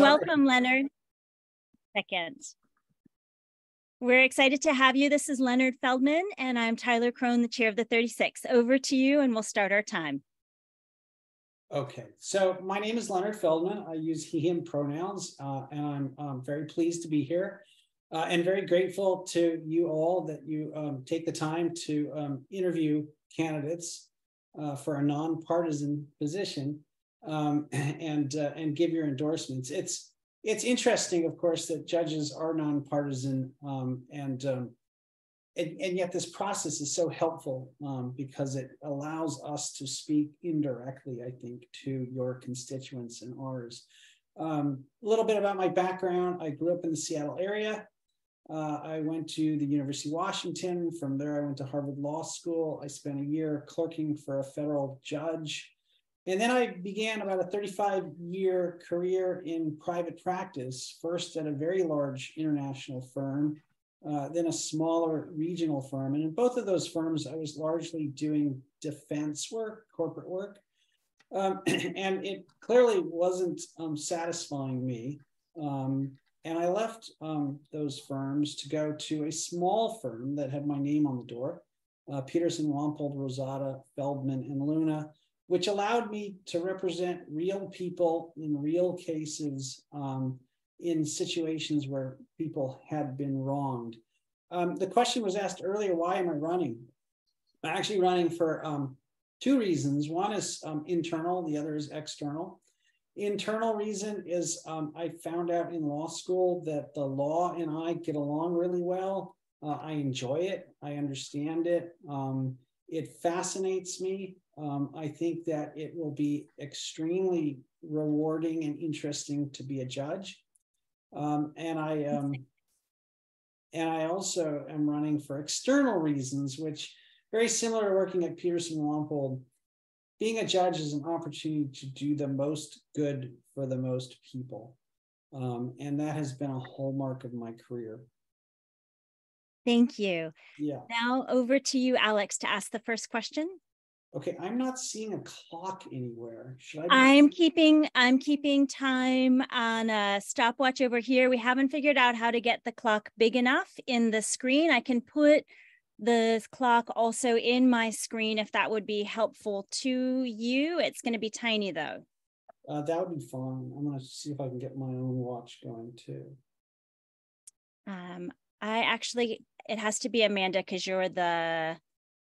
Welcome, Leonard. Second. We're excited to have you. This is Leonard Feldman, and I'm Tyler Crone, the chair of the 36. Over to you, and we'll start our time. Okay, so my name is Leonard Feldman. I use he, him pronouns, uh, and I'm um, very pleased to be here uh, and very grateful to you all that you um, take the time to um, interview candidates uh, for a nonpartisan position um, and uh, and give your endorsements. It's it's interesting, of course, that judges are nonpartisan, um, and, um, and and yet this process is so helpful um, because it allows us to speak indirectly, I think, to your constituents and ours. Um, a little bit about my background: I grew up in the Seattle area. Uh, I went to the University of Washington. From there, I went to Harvard Law School. I spent a year clerking for a federal judge and then I began about a 35 year career in private practice, first at a very large international firm, uh, then a smaller regional firm. And in both of those firms, I was largely doing defense work, corporate work. Um, and it clearly wasn't um, satisfying me. Um, and I left um, those firms to go to a small firm that had my name on the door uh, Peterson, Wampold, Rosato, Feldman, and Luna which allowed me to represent real people in real cases um, in situations where people had been wronged. Um, the question was asked earlier why am I running? I'm actually running for um, two reasons. One is um, internal, the other is external. Internal reason is um, I found out in law school that the law and I get along really well. Uh, I enjoy it, I understand it. Um, it fascinates me. Um, I think that it will be extremely rewarding and interesting to be a judge. Um, and I um, and I also am running for external reasons, which very similar to working at Peterson Wampold. Being a judge is an opportunity to do the most good for the most people. Um, and that has been a hallmark of my career. Thank you. Yeah. Now over to you, Alex, to ask the first question. Okay, I'm not seeing a clock anywhere. Should I? Be- I'm keeping I'm keeping time on a stopwatch over here. We haven't figured out how to get the clock big enough in the screen. I can put the clock also in my screen if that would be helpful to you. It's going to be tiny though. Uh, that would be fine. I'm going to see if I can get my own watch going too. Um, I actually, it has to be Amanda because you're the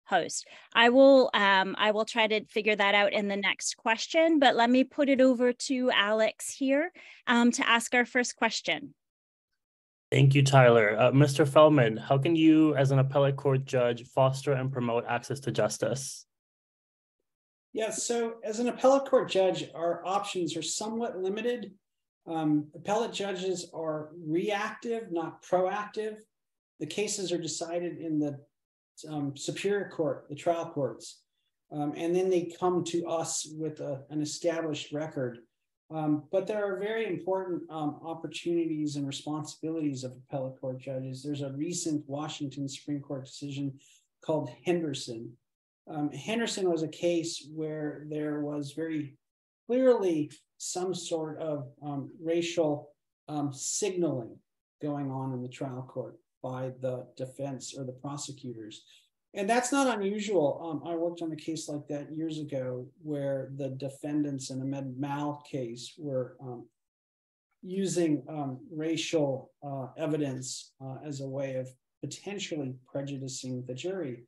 host. I will um, I will try to figure that out in the next question, but let me put it over to Alex here um, to ask our first question. Thank you, Tyler. Uh, Mr. Feldman, how can you, as an appellate court judge, foster and promote access to justice? Yes, so as an appellate court judge, our options are somewhat limited. Um, appellate judges are reactive, not proactive. The cases are decided in the um, Superior Court, the trial courts, um, and then they come to us with a, an established record. Um, but there are very important um, opportunities and responsibilities of appellate court judges. There's a recent Washington Supreme Court decision called Henderson. Um, Henderson was a case where there was very clearly some sort of um, racial signaling going on in the trial court by the defense or the prosecutors. And that's not unusual. Um, I worked on a case like that years ago where the defendants in a med mal case were um, using um, racial uh, evidence uh, as a way of potentially prejudicing the jury.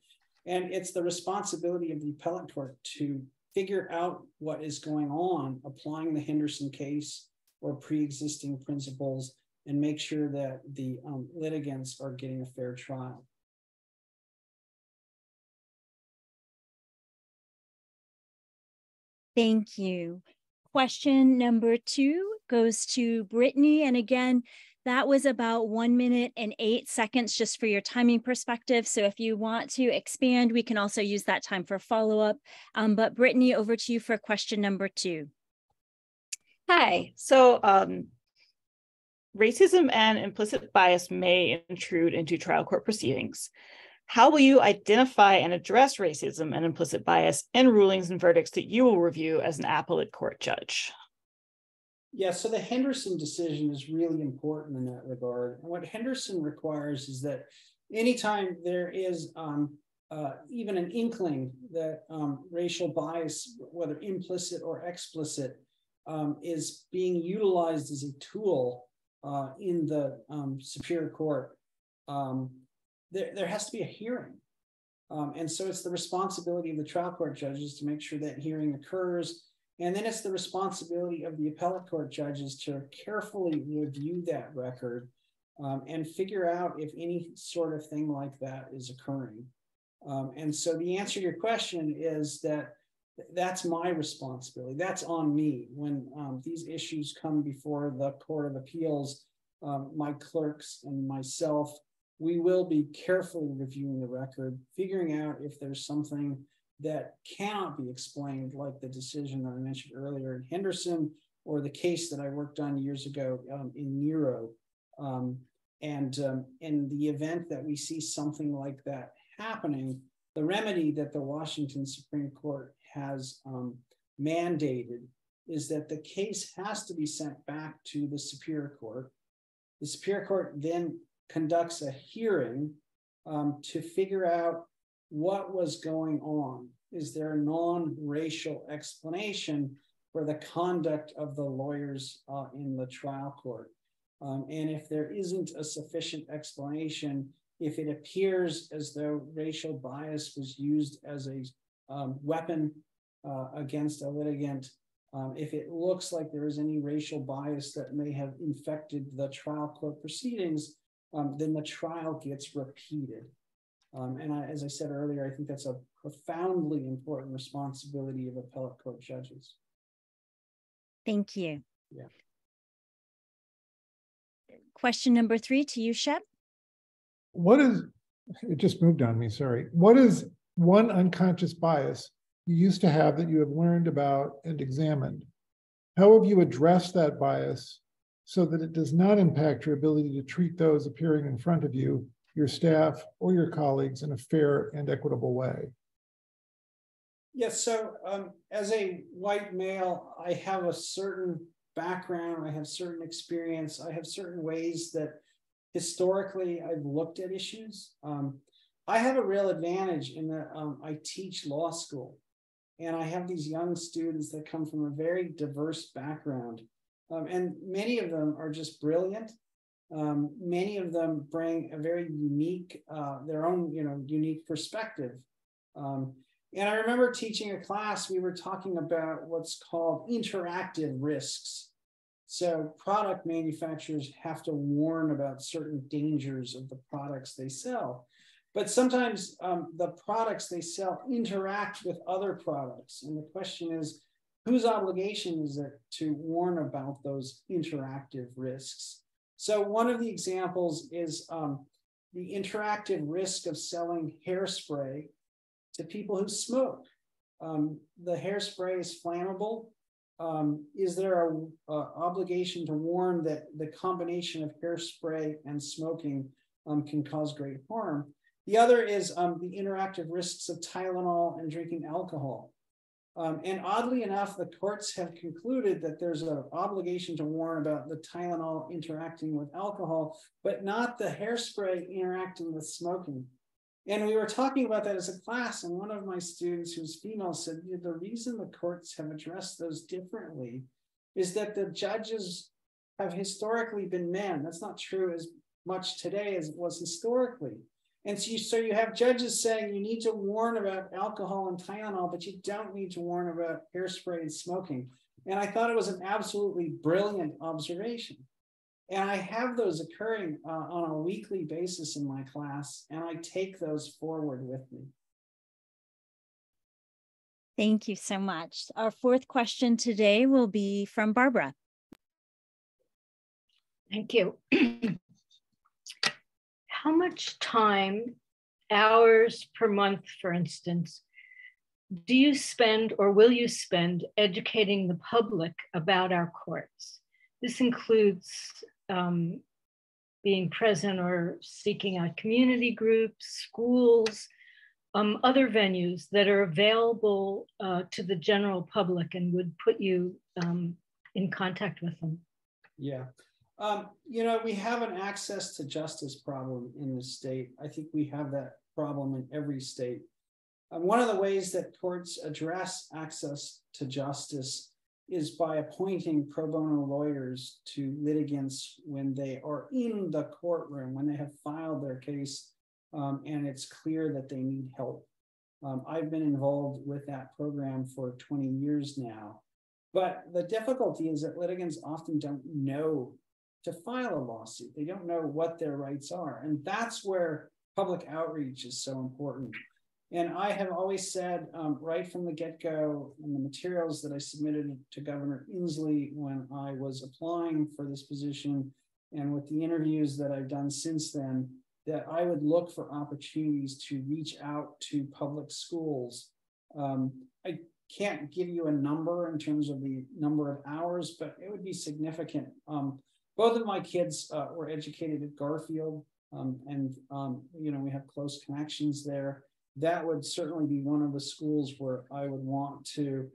And it's the responsibility of the appellate court to figure out what is going on, applying the Henderson case or pre existing principles and make sure that the um, litigants are getting a fair trial. Thank you. Question number two goes to Brittany. And again, that was about one minute and eight seconds just for your timing perspective. So if you want to expand, we can also use that time for follow-up. Um, but Brittany, over to you for question number two. Hi. So um, racism and implicit bias may intrude into trial court proceedings. How will you identify and address racism and implicit bias in rulings and verdicts that you will review as an appellate court judge? Yeah, so the Henderson decision is really important in that regard. And what Henderson requires is that anytime there is um, uh, even an inkling that um, racial bias, whether implicit or explicit, um, is being utilized as a tool uh, in the um, Superior Court, um, there, there has to be a hearing. Um, and so it's the responsibility of the trial court judges to make sure that hearing occurs and then it's the responsibility of the appellate court judges to carefully review that record um, and figure out if any sort of thing like that is occurring. Um, and so the answer to your question is that that's my responsibility. That's on me. When um, these issues come before the Court of Appeals, um, my clerks and myself, we will be carefully reviewing the record, figuring out if there's something that cannot be explained, like the decision that I mentioned earlier in Henderson, or the case that I worked on years ago um, in Nero. Um, and um, in the event that we see something like that happening, the remedy that the Washington Supreme Court has um, mandated is that the case has to be sent back to the Superior Court. The Superior Court then conducts a hearing um, to figure out what was going on? Is there a non racial explanation for the conduct of the lawyers uh, in the trial court? Um, and if there isn't a sufficient explanation, if it appears as though racial bias was used as a um, weapon uh, against a litigant, um, if it looks like there is any racial bias that may have infected the trial court proceedings, um, then the trial gets repeated. Um, and I, as I said earlier, I think that's a profoundly important responsibility of appellate court judges. Thank you. Yeah. Question number three to you, Shep. What is, it just moved on me, sorry. What is one unconscious bias you used to have that you have learned about and examined? How have you addressed that bias so that it does not impact your ability to treat those appearing in front of you your staff, or your colleagues in a fair and equitable way? Yes, so um, as a white male, I have a certain background, I have certain experience, I have certain ways that historically I've looked at issues. Um, I have a real advantage in that um, I teach law school and I have these young students that come from a very diverse background. Um, and many of them are just brilliant um, many of them bring a very unique, uh, their own, you know, unique perspective. Um, and I remember teaching a class, we were talking about what's called interactive risks. So product manufacturers have to warn about certain dangers of the products they sell. But sometimes um, the products they sell interact with other products. And the question is, whose obligation is it to warn about those interactive risks? So one of the examples is um, the interactive risk of selling hairspray to people who smoke. Um, the hairspray is flammable. Um, is there a, a, obligation to warn that the combination of hairspray and smoking um, can cause great harm? The other is um, the interactive risks of Tylenol and drinking alcohol. Um, and oddly enough, the courts have concluded that there's an obligation to warn about the Tylenol interacting with alcohol, but not the hairspray interacting with smoking. And we were talking about that as a class, and one of my students who's female said the reason the courts have addressed those differently is that the judges have historically been men. That's not true as much today as it was historically. And so you, so you have judges saying you need to warn about alcohol and Tylenol, but you don't need to warn about hairspray and smoking. And I thought it was an absolutely brilliant observation. And I have those occurring uh, on a weekly basis in my class, and I take those forward with me. Thank you so much. Our fourth question today will be from Barbara. Thank you. how much time, hours per month, for instance, do you spend or will you spend educating the public about our courts? This includes um, being present or seeking out community groups, schools, um, other venues that are available uh, to the general public and would put you um, in contact with them? Yeah. Um, you know, we have an access to justice problem in the state. I think we have that problem in every state. And one of the ways that courts address access to justice is by appointing pro bono lawyers to litigants when they are in the courtroom, when they have filed their case, um, and it's clear that they need help. Um, I've been involved with that program for 20 years now. But the difficulty is that litigants often don't know to file a lawsuit. They don't know what their rights are. And that's where public outreach is so important. And I have always said um, right from the get go in the materials that I submitted to Governor Inslee when I was applying for this position, and with the interviews that I've done since then, that I would look for opportunities to reach out to public schools. Um, I can't give you a number in terms of the number of hours, but it would be significant. Um, both of my kids uh, were educated at Garfield, um, and um, you know we have close connections there that would certainly be one of the schools where I would want to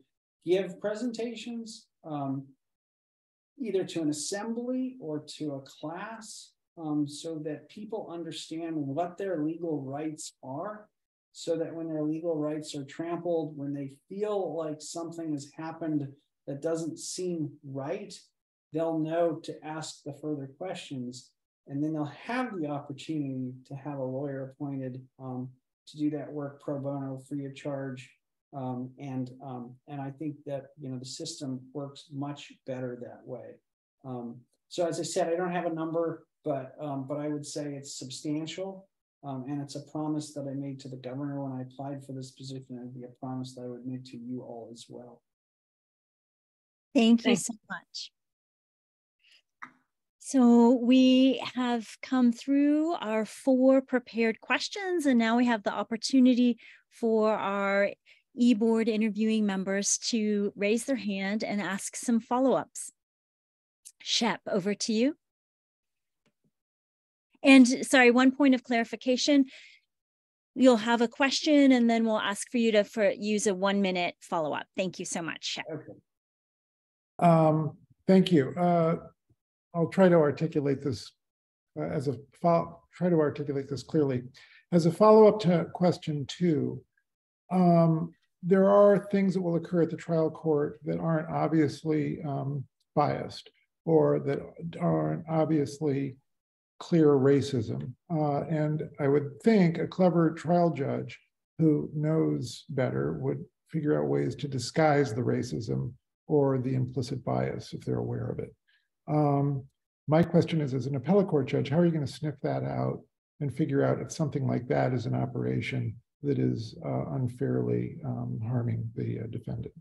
give presentations, um, either to an assembly or to a class, um, so that people understand what their legal rights are, so that when their legal rights are trampled, when they feel like something has happened that doesn't seem right, they'll know to ask the further questions. And then they'll have the opportunity to have a lawyer appointed um, to do that work pro bono free of charge. Um, and um, and I think that you know the system works much better that way. Um, so as I said, I don't have a number, but um, but I would say it's substantial, um, and it's a promise that I made to the governor when I applied for this position. It'd be a promise that I would make to you all as well. Thank you Thanks. so much. So we have come through our four prepared questions, and now we have the opportunity for our e-board interviewing members to raise their hand and ask some follow-ups. Shep, over to you. And sorry, one point of clarification. You'll have a question and then we'll ask for you to for, use a one minute follow-up. Thank you so much, Shep. Okay. Um, thank you. Uh, I'll try to articulate this uh, as a try to articulate this clearly. As a follow-up to question two, um, there are things that will occur at the trial court that aren't obviously um, biased or that aren't obviously clear racism. Uh, and I would think a clever trial judge who knows better would figure out ways to disguise the racism or the implicit bias if they're aware of it. Um, my question is, as an appellate court judge, how are you going to sniff that out and figure out if something like that is an operation that is uh, unfairly um, harming the uh, defendant?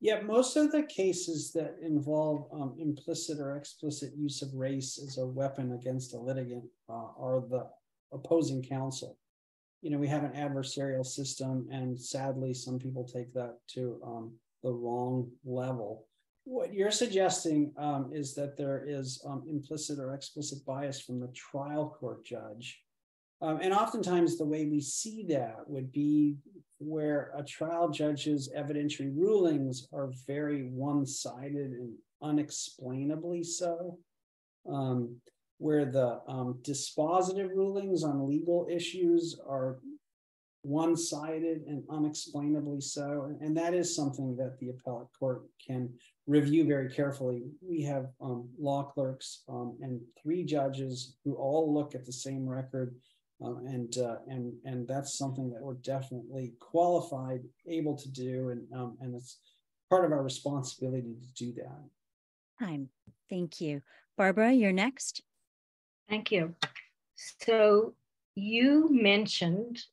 Yeah, most of the cases that involve um, implicit or explicit use of race as a weapon against a litigant uh, are the opposing counsel. You know, we have an adversarial system, and sadly, some people take that to um, the wrong level what you're suggesting um, is that there is um, implicit or explicit bias from the trial court judge. Um, and oftentimes, the way we see that would be where a trial judge's evidentiary rulings are very one sided and unexplainably so, um, where the um, dispositive rulings on legal issues are one sided and unexplainably so. And that is something that the appellate court can review very carefully. We have um, law clerks um, and three judges who all look at the same record. Um, and uh, and and that's something that we're definitely qualified, able to do, and um, and it's part of our responsibility to do that. Time. Thank you, Barbara. You're next. Thank you. So you mentioned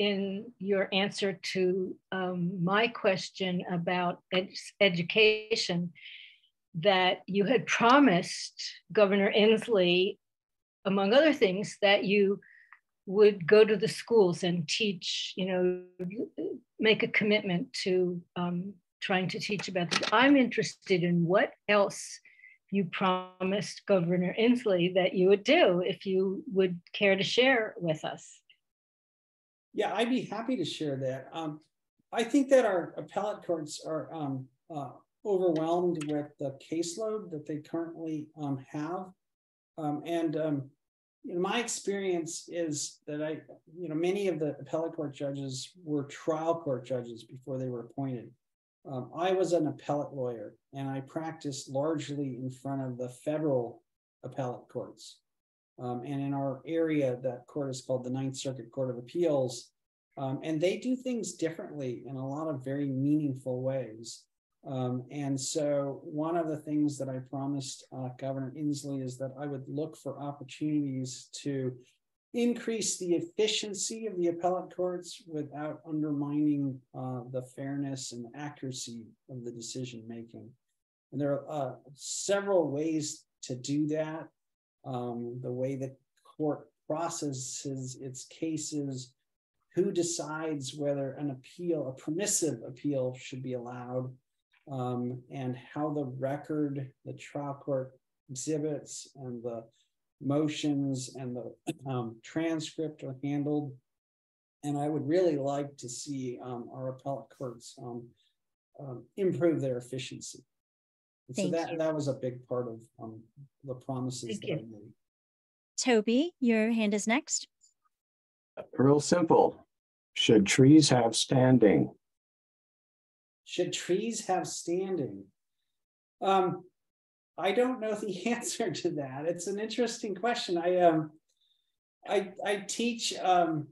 in your answer to um, my question about ed education that you had promised Governor Inslee, among other things, that you would go to the schools and teach, you know, make a commitment to um, trying to teach about this. I'm interested in what else you promised Governor Inslee that you would do if you would care to share with us. Yeah, I'd be happy to share that. Um, I think that our appellate courts are um, uh, overwhelmed with the caseload that they currently um, have. Um, and um, my experience is that I, you know, many of the appellate court judges were trial court judges before they were appointed. Um, I was an appellate lawyer and I practiced largely in front of the federal appellate courts. Um, and in our area, that court is called the Ninth Circuit Court of Appeals. Um, and they do things differently in a lot of very meaningful ways. Um, and so, one of the things that I promised uh, Governor Inslee is that I would look for opportunities to increase the efficiency of the appellate courts without undermining uh, the fairness and accuracy of the decision making. And there are uh, several ways to do that. Um, the way the court processes its cases, who decides whether an appeal, a permissive appeal, should be allowed, um, and how the record, the trial court exhibits, and the motions and the um, transcript are handled. And I would really like to see um, our appellate courts um, um, improve their efficiency. And so that, you. that was a big part of um, the promises Thank that you. I made. Toby, your hand is next. Real simple. Should trees have standing? Should trees have standing? Um, I don't know the answer to that. It's an interesting question. I um, I I teach um,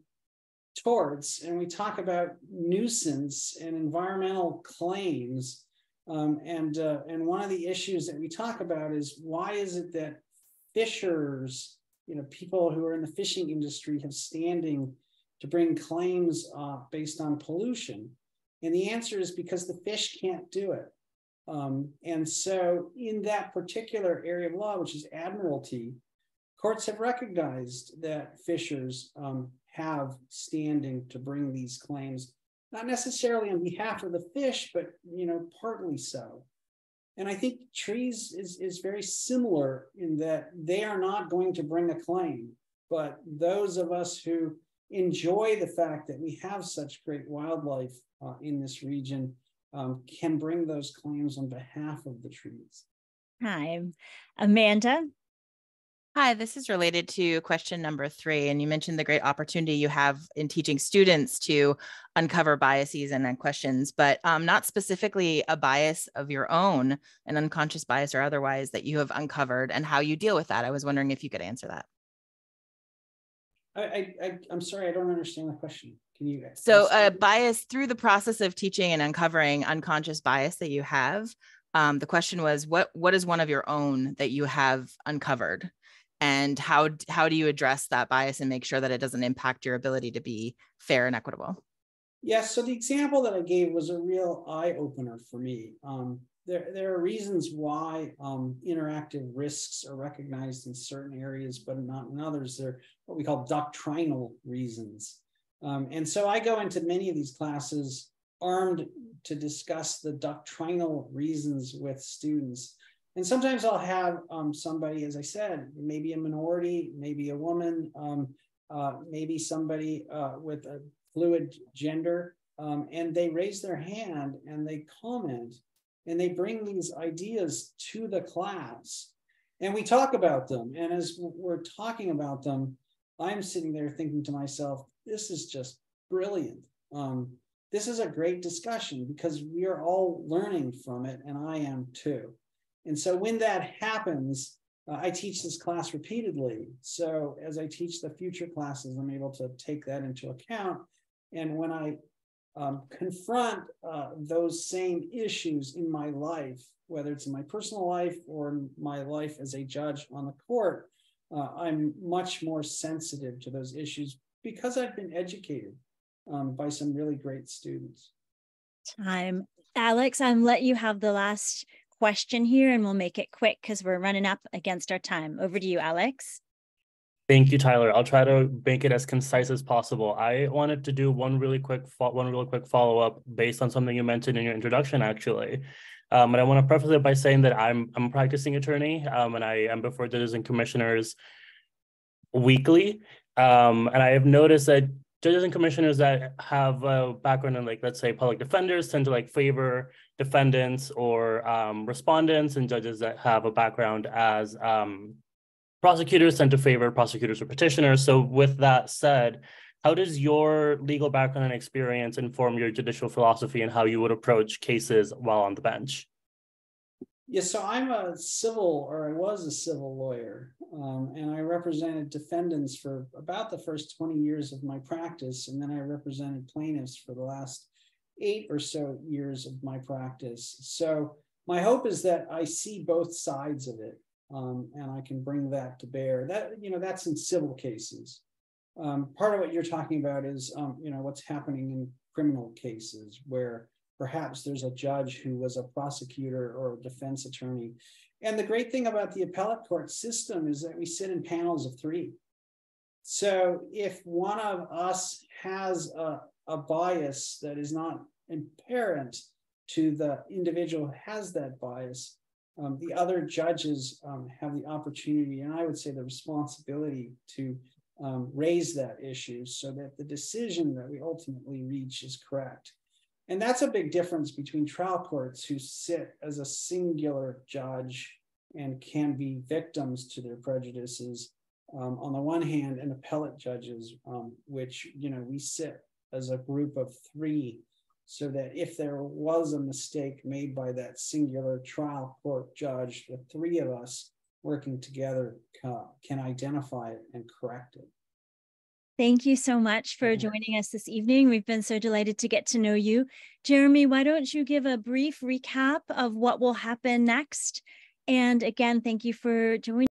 torts, and we talk about nuisance and environmental claims. Um, and uh, and one of the issues that we talk about is why is it that fishers, you know, people who are in the fishing industry have standing to bring claims uh, based on pollution? And the answer is because the fish can't do it. Um, and so, in that particular area of law, which is admiralty, courts have recognized that fishers um, have standing to bring these claims, not necessarily on behalf of the fish, but you know, partly so. And I think trees is is very similar in that they are not going to bring a claim, but those of us who enjoy the fact that we have such great wildlife uh, in this region um, can bring those claims on behalf of the trees. Hi, Amanda. Hi, this is related to question number three. And you mentioned the great opportunity you have in teaching students to uncover biases and uh, questions, but um, not specifically a bias of your own, an unconscious bias or otherwise that you have uncovered and how you deal with that. I was wondering if you could answer that. I, I, I I'm sorry, I don't understand the question. Can you? guys? So, a it? bias through the process of teaching and uncovering unconscious bias that you have. Um, the question was, what what is one of your own that you have uncovered, and how how do you address that bias and make sure that it doesn't impact your ability to be fair and equitable? Yes, so the example that I gave was a real eye opener for me. Um, there, there are reasons why um, interactive risks are recognized in certain areas, but not in others. They're what we call doctrinal reasons. Um, and so I go into many of these classes armed to discuss the doctrinal reasons with students. And sometimes I'll have um, somebody, as I said, maybe a minority, maybe a woman, um, uh, maybe somebody uh, with a fluid gender, um, and they raise their hand and they comment and they bring these ideas to the class. And we talk about them. And as we're talking about them, I'm sitting there thinking to myself, this is just brilliant. Um, this is a great discussion because we are all learning from it, and I am too. And so when that happens, uh, I teach this class repeatedly. So as I teach the future classes, I'm able to take that into account. And when I um, confront uh, those same issues in my life, whether it's in my personal life or my life as a judge on the court, uh, I'm much more sensitive to those issues because I've been educated um, by some really great students. Time. Alex, I'm let you have the last question here and we'll make it quick because we're running up against our time. Over to you, Alex. Thank you, Tyler. I'll try to make it as concise as possible. I wanted to do one really quick, one really quick follow up based on something you mentioned in your introduction, actually. Um, and I want to preface it by saying that I'm I'm a practicing attorney, um, and I am before judges and commissioners weekly. Um, and I have noticed that judges and commissioners that have a background in like let's say public defenders tend to like favor defendants or um, respondents and judges that have a background as um, prosecutors tend to favor prosecutors or petitioners. So with that said, how does your legal background and experience inform your judicial philosophy and how you would approach cases while on the bench? Yeah, so I'm a civil, or I was a civil lawyer, um, and I represented defendants for about the first 20 years of my practice. And then I represented plaintiffs for the last eight or so years of my practice. So my hope is that I see both sides of it um, and I can bring that to bear. That, you know, that's in civil cases. Um, part of what you're talking about is, um, you know, what's happening in criminal cases where perhaps there's a judge who was a prosecutor or a defense attorney. And the great thing about the appellate court system is that we sit in panels of three. So if one of us has a, a bias that is not apparent to the individual who has that bias, um, the other judges um, have the opportunity, and I would say the responsibility to um, raise that issue so that the decision that we ultimately reach is correct. And that's a big difference between trial courts who sit as a singular judge and can be victims to their prejudices um, on the one hand, and appellate judges, um, which you know we sit as a group of three, so that if there was a mistake made by that singular trial court judge, the three of us working together uh, can identify it and correct it. Thank you so much for joining us this evening. We've been so delighted to get to know you. Jeremy, why don't you give a brief recap of what will happen next? And again, thank you for joining.